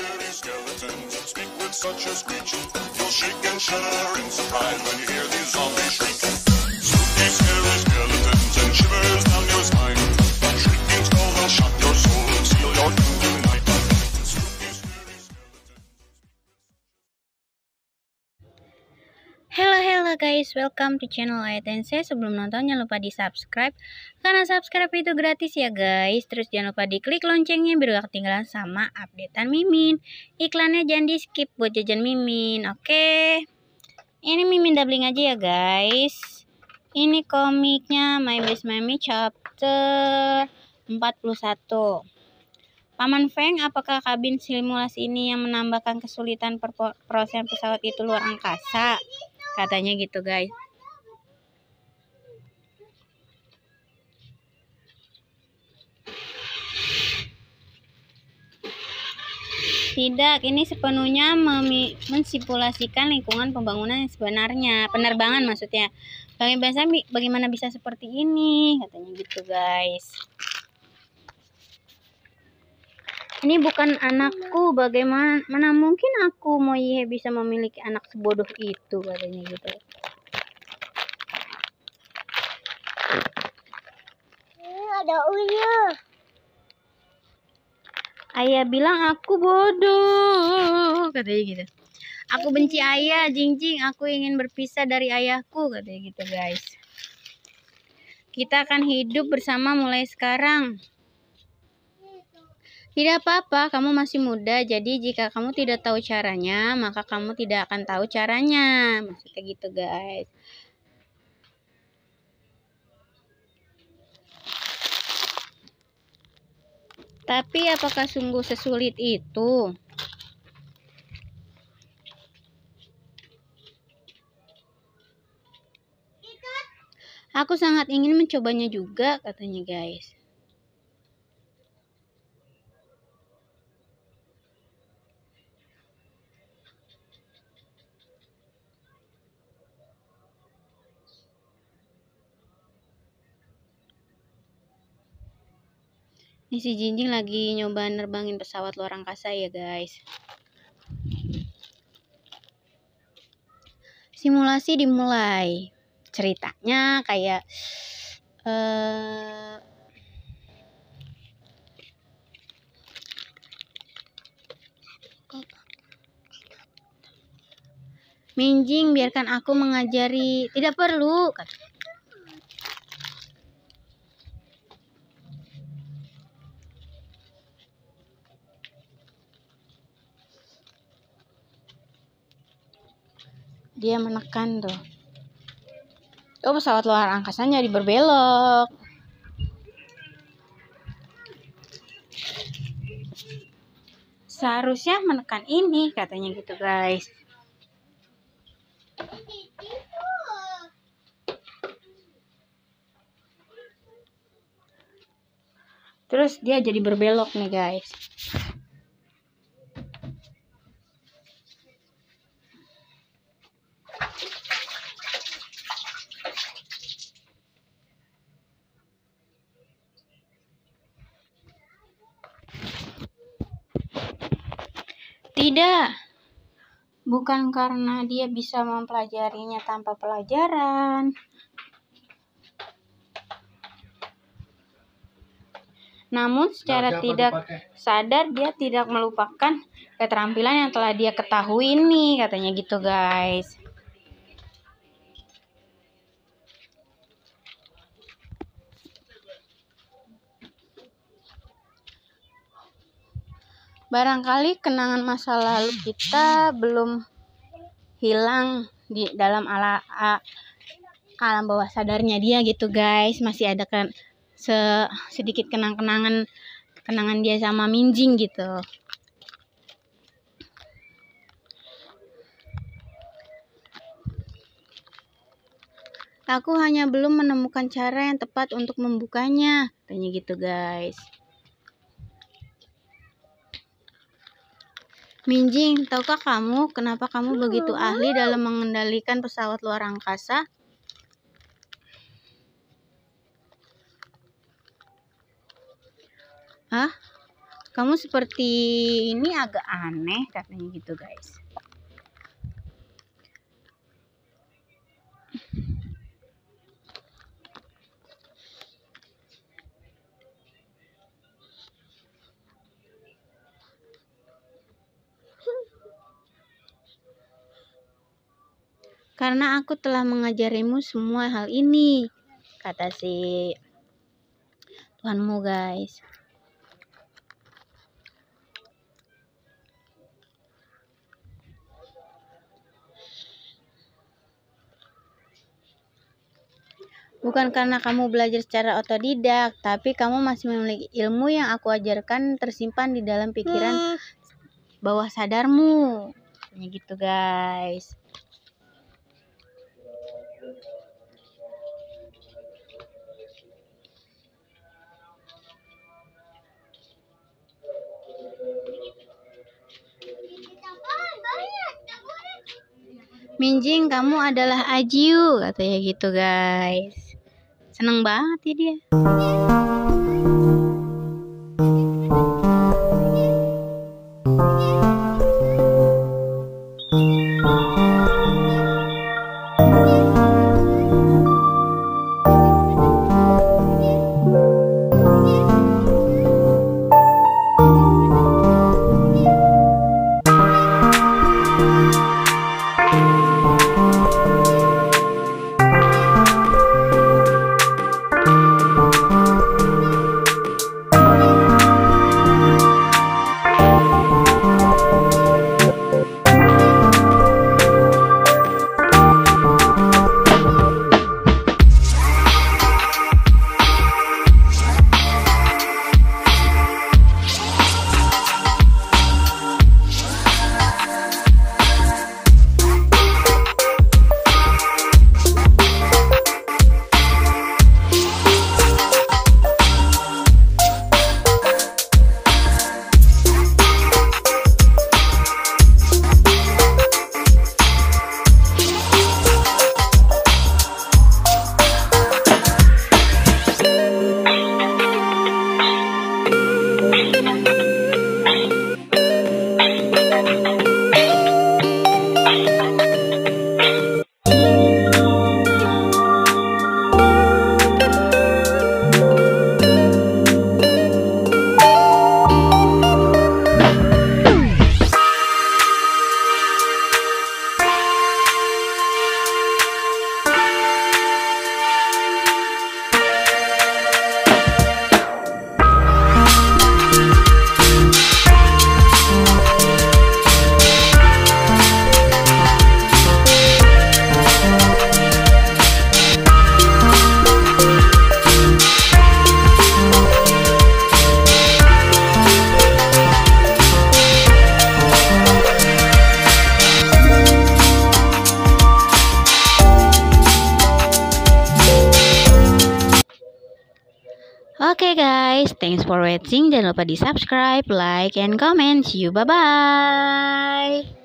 scary skeletons speak with such a screech. You'll shake and shudder in surprise when you hear these zombies shriek. Spooky, scary skeletons and shivers down your spine. Guys, welcome to channel Aitense. Sebelum nonton jangan lupa di subscribe Karena subscribe itu gratis ya guys. Terus jangan lupa diklik loncengnya biar gak ketinggalan sama updatean Mimin. Iklannya jangan di skip buat jajan Mimin, oke? Ini Mimin doubling aja ya guys. Ini komiknya My Best Mami chapter 41 Paman Feng, apakah kabin simulasi ini yang menambahkan kesulitan perprosesan pesawat itu luar angkasa? Katanya gitu, guys. Tidak, ini sepenuhnya mensimulasikan lingkungan pembangunan yang sebenarnya, penerbangan maksudnya. Bagaimana, bagaimana bisa seperti ini? Katanya gitu, guys. Ini bukan anakku, bagaimana mana mungkin aku Moihe bisa memiliki anak sebodoh itu katanya gitu. ada uyuh. Ayah bilang aku bodoh, katanya gitu. Aku benci ayah, jingjing, aku ingin berpisah dari ayahku, katanya gitu guys. Kita akan hidup bersama mulai sekarang. Tidak apa-apa, kamu masih muda, jadi jika kamu tidak tahu caranya, maka kamu tidak akan tahu caranya. Maksudnya gitu, guys. Tapi apakah sungguh sesulit itu? Aku sangat ingin mencobanya juga, katanya guys. Ini si Jinjing lagi nyoba nerbangin pesawat luar angkasa ya guys. Simulasi dimulai. Ceritanya kayak uh, Minjing, biarkan aku mengajari. Tidak perlu, kata. Dia menekan tuh. Oh pesawat luar angkasanya di berbelok. Seharusnya menekan ini katanya gitu guys. Terus dia jadi berbelok nih guys Tidak. Bukan karena dia bisa mempelajarinya tanpa pelajaran. Namun secara tidak sadar dia tidak melupakan keterampilan yang telah dia ketahui ini, katanya gitu guys. Barangkali kenangan masa lalu kita belum hilang di dalam ala, a, alam bawah sadarnya dia gitu guys masih ada kan se, sedikit kenang-kenangan kenangan dia sama Minjing gitu Aku hanya belum menemukan cara yang tepat untuk membukanya, katanya gitu guys. Minjing, tahukah kamu kenapa kamu begitu ahli dalam mengendalikan pesawat luar angkasa? Hah? kamu seperti ini agak aneh katanya gitu guys karena aku telah mengajarimu semua hal ini kata si Tuhanmu guys Bukan karena kamu belajar secara otodidak, tapi kamu masih memiliki ilmu yang aku ajarkan tersimpan di dalam pikiran bawah sadarmu. Kayak gitu, guys. Minjing, kamu adalah Ajiu, katanya gitu, guys. Seneng banget ya dia. Guys, thanks for watching. Jangan lupa di subscribe, like, and comment. See you, bye-bye.